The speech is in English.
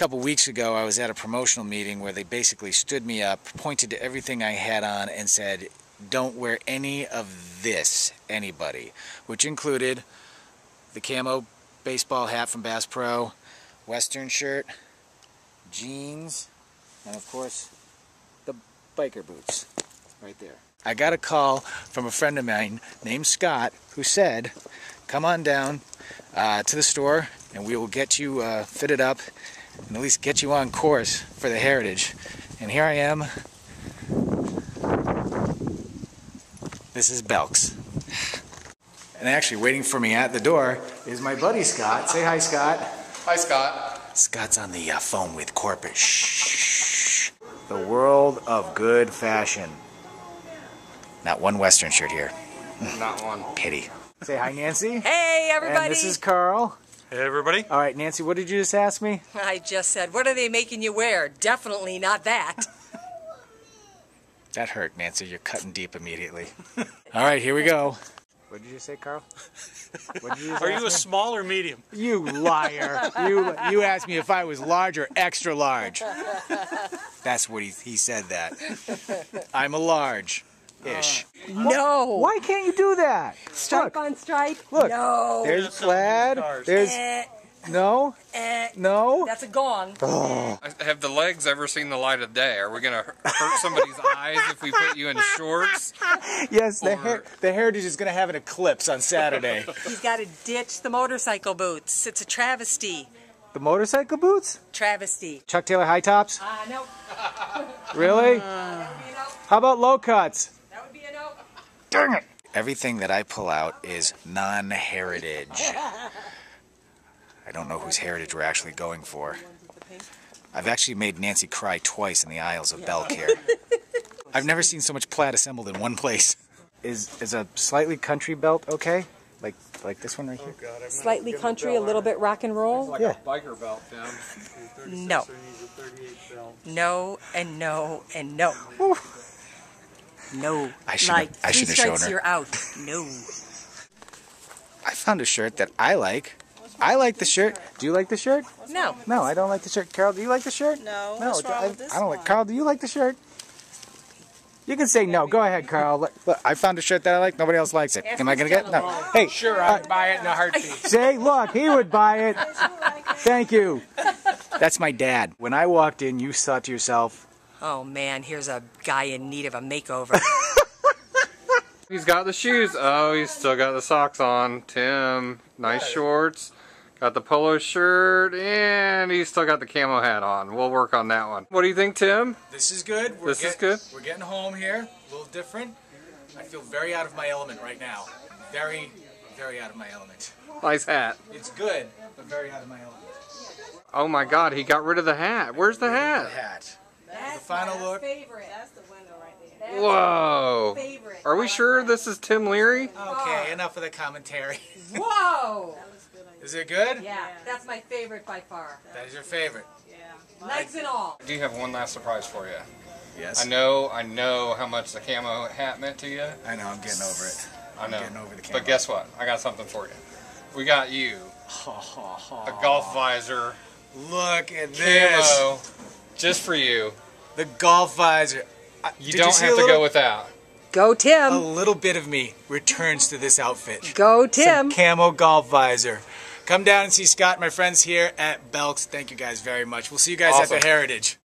couple weeks ago, I was at a promotional meeting where they basically stood me up, pointed to everything I had on, and said, don't wear any of this, anybody, which included the camo baseball hat from Bass Pro, Western shirt, jeans, and of course, the biker boots right there. I got a call from a friend of mine named Scott who said, come on down uh, to the store and we will get you uh, fitted up and at least get you on course for the heritage. And here I am. This is Belks. And actually waiting for me at the door is my buddy Scott. Say hi, Scott. Hi, Scott. Scott's on the uh, phone with corporate. Shh. The world of good fashion. Not one Western shirt here. Not one. Pity. Say hi, Nancy. Hey, everybody. And this is Carl. Hey, everybody. All right, Nancy, what did you just ask me? I just said, what are they making you wear? Definitely not that. That hurt, Nancy. You're cutting deep immediately. All right, here we go. What did you say, Carl? What did you just Are ask you me? a small or medium? You liar. You you asked me if I was large or extra large. That's what he he said that. I'm a large ish. no. Why can't you do that? Stripe Look, on strike. look. No. There's There's plaid. There's Eh, no, eh. no. That's a gone. Have the legs ever seen the light of day? Are we going to hurt somebody's eyes if we put you in shorts? Yes, the Or- her- the heritage is gonna have an eclipse on Saturday. He's got to ditch the motorcycle boots. It's a travesty. the motorcycle boots? Travesty. Chuck Taylor high tops? Uh, no. Really? That would be a no. How about low cuts? That would be a no. Dang it! Everything that I pull out is non-heritage. I don't know whose heritage we're actually going for. I've actually made Nancy cry twice in the aisles of Belk here. I've never seen so much plaid assembled in one place. Is is a slightly country belt okay? Like like this one right here? Slightly country, a little bit rock and roll? Like Yeah. biker belt, down. No. No and no and no. No. I shouldn't- like I three shouldn't have shown her. you're out. No. I found a shirt that I like. I like the shirt. Do you like the shirt? No. No, I don't like the shirt. Carol, do you like the shirt? No, No, what's wrong I, with this I don't like. one? Carl, do you like the shirt? You can say no. Go ahead, Carl. Look, look, I found a shirt that I like. Nobody else likes it. Am I gonna get no? Hey, Sure, I'd buy it in a heartbeat. say, look, he would buy it. Thank you. That's my dad. When I walked in, you thought to yourself, Oh man, here's a guy in need of a makeover. He's got the shoes. Oh, he's still got the socks on. Tim, nice shorts. Got the polo shirt, and he's still got the camo hat on. We'll work on that one. What do you think, Tim? "This is good. We're This is good? We're getting home here. A little different. I feel very out of my element right now. Very, very out of my element. Nice hat. It's good, but very out of my element. Oh my god, he got rid of the hat. Where's the The hat? Hat. The final look. favorite. That's the window right there. Whoa. Favorite. Are we sure this is Tim Leary? Okay, enough of the commentary. Whoa! Is it good? Yeah, that's my favorite by far. That is your favorite. Yeah. Legs and all. I do have one last surprise for you. Yes. I know, I know how much the camo hat meant to you. I know. I'm getting over it. I know. getting over the camo. But guess what? I got something for you. We got you a golf visor Look at this. camo just for you. The golf visor. I- You did don't see have to little, go without. Go Tim. A little bit of me returns to this outfit. Go Tim. Some camo golf visor. Come down and see Scott my friends here at Belks. Thank you guys very much. We'll see you guys Awesome. at the Heritage.